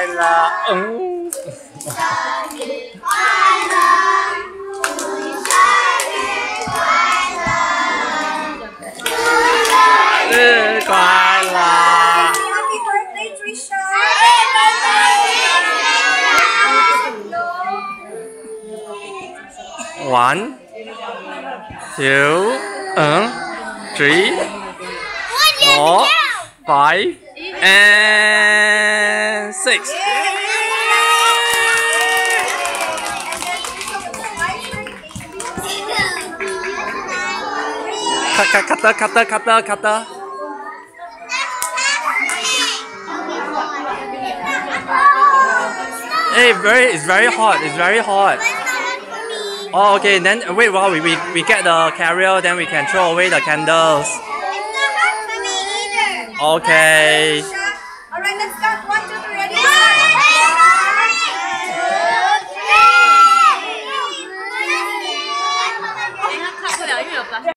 快乐，嗯。生日快乐！ Happy birthday, Trisha! One, two, uh, three, four, five, and Six. Cut, cut. Hey, very, it's very hot. It's very hot. Oh, okay. Then wait while we, we, we get the carrier, then we can throw away the candles. Okay. Alright, let's go. One, two, three, ready?